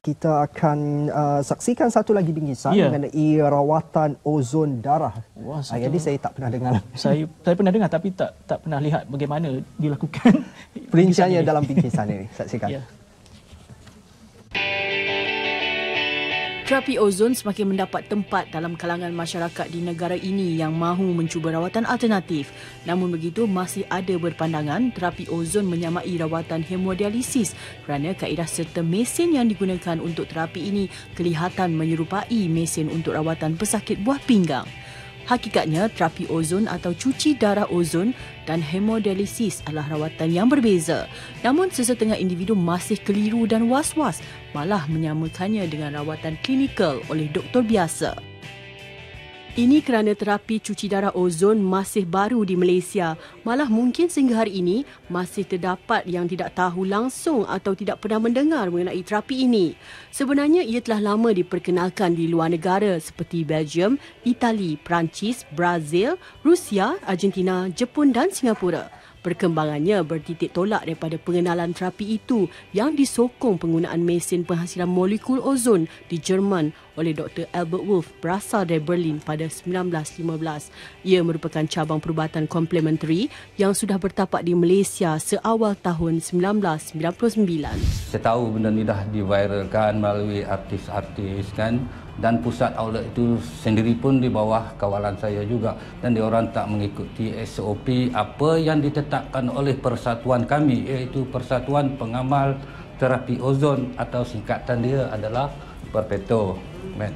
kita akan uh, saksikan satu lagi bingkisan Ya. mengenai rawatan ozon darah. Wah, Ah, satu- Jadi saya tak pernah dengar Saya saya pernah dengar tapi tak tak pernah lihat bagaimana dilakukan. perinciannya dalam bingkisan ini. Saksikan. Ya. Terapi ozon semakin mendapat tempat dalam kalangan masyarakat di negara ini yang mahu mencuba rawatan alternatif. Namun begitu, masih ada berpandangan terapi ozon menyamai rawatan hemodialisis kerana kaedah serta mesin yang digunakan untuk terapi ini kelihatan menyerupai mesin untuk rawatan pesakit buah pinggang. Hakikatnya, terapi ozon atau cuci darah ozon dan hemodialisis adalah rawatan yang berbeza. Namun, sesetengah individu masih keliru dan was-was malah menyamakannya dengan rawatan klinikal oleh doktor biasa. Ini kerana terapi cuci darah ozon masih baru di Malaysia. Malah mungkin sehingga hari ini masih terdapat yang tidak tahu langsung atau tidak pernah mendengar mengenai terapi ini. Sebenarnya ia telah lama diperkenalkan di luar negara seperti Belgium, Itali, Perancis, Brazil, Rusia, Argentina, Jepun dan Singapura. Perkembangannya bertitik tolak daripada pengenalan terapi itu yang disokong penggunaan mesin penghasilan molekul ozon di Jerman oleh Dr. Albert Wolff berasal dari Berlin pada 1915. Ia merupakan cabang perubatan komplementari yang sudah bertapak di Malaysia seawal tahun 1999. Saya tahu benda ni dah diviralkan melalui artis-artis kan dan pusat outlet itu sendiri pun di bawah kawalan saya juga dan diorang tak mengikuti SOP apa yang ditetapkan oleh persatuan kami iaitu Persatuan Pengamal Terapi Ozon atau singkatan dia adalah Perpeto. Kan?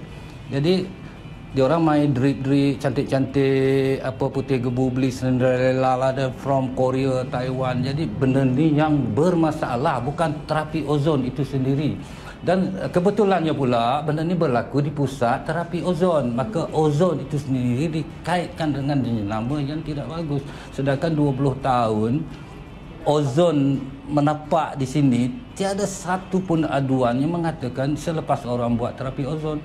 Jadi diorang main drip-drip cantik-cantik apa putih gebu beli Cinderella ada from Korea, Taiwan. Jadi benda ni yang bermasalah bukan terapi ozon itu sendiri. Dan eh, kebetulannya pula benda ni berlaku di pusat terapi ozon. Maka ozon itu sendiri dikaitkan dengan nama yang tidak bagus. Sedangkan 20 tahun ozon menapak di sini tiada satu pun aduan yang mengatakan selepas orang buat terapi ozon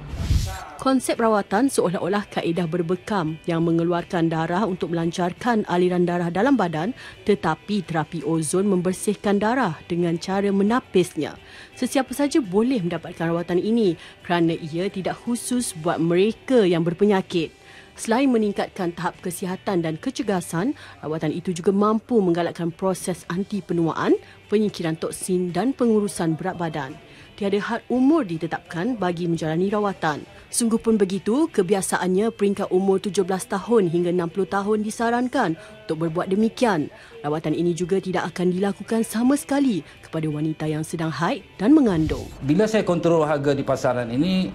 Konsep rawatan seolah-olah kaedah berbekam yang mengeluarkan darah untuk melancarkan aliran darah dalam badan tetapi terapi ozon membersihkan darah dengan cara menapisnya. Sesiapa saja boleh mendapatkan rawatan ini kerana ia tidak khusus buat mereka yang berpenyakit. Selain meningkatkan tahap kesihatan dan kecergasan, rawatan itu juga mampu menggalakkan proses anti penuaan, penyingkiran toksin dan pengurusan berat badan. Tiada had umur ditetapkan bagi menjalani rawatan. Sungguh pun begitu, kebiasaannya peringkat umur 17 tahun hingga 60 tahun disarankan untuk berbuat demikian. Rawatan ini juga tidak akan dilakukan sama sekali kepada wanita yang sedang haid dan mengandung. Bila saya kontrol harga di pasaran ini,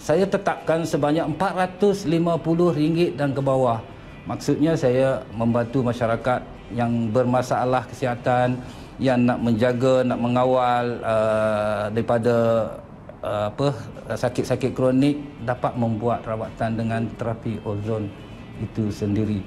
saya tetapkan sebanyak RM450 dan ke bawah. Maksudnya saya membantu masyarakat yang bermasalah kesihatan, yang nak menjaga, nak mengawal uh, daripada uh, apa sakit-sakit kronik dapat membuat rawatan dengan terapi ozon itu sendiri.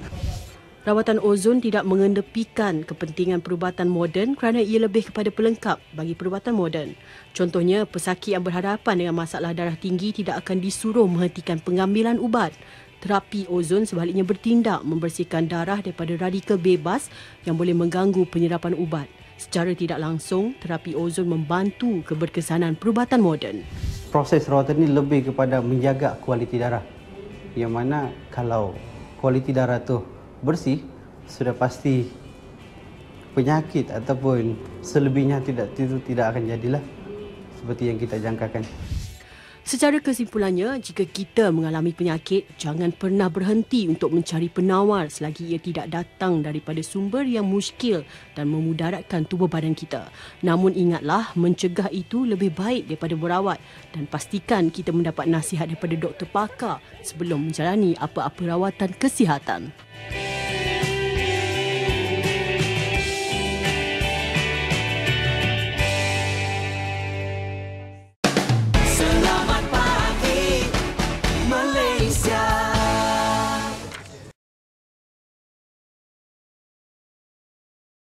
Rawatan ozon tidak mengendepikan kepentingan perubatan moden kerana ia lebih kepada pelengkap bagi perubatan moden. Contohnya, pesakit yang berhadapan dengan masalah darah tinggi tidak akan disuruh menghentikan pengambilan ubat. Terapi ozon sebaliknya bertindak membersihkan darah daripada radikal bebas yang boleh mengganggu penyerapan ubat. Secara tidak langsung, terapi ozon membantu keberkesanan perubatan moden. proses rawatan ini lebih kepada menjaga kualiti darah. Yang mana kalau kualiti darah tu bersih, sudah pasti penyakit ataupun selebihnya tidak itu tidak akan jadilah seperti yang kita jangkakan. Secara kesimpulannya, jika kita mengalami penyakit, jangan pernah berhenti untuk mencari penawar selagi ia tidak datang daripada sumber yang muskil dan memudaratkan tubuh badan kita. Namun ingatlah, mencegah itu lebih baik daripada berawat dan pastikan kita mendapat nasihat daripada doktor pakar sebelum menjalani apa-apa rawatan kesihatan.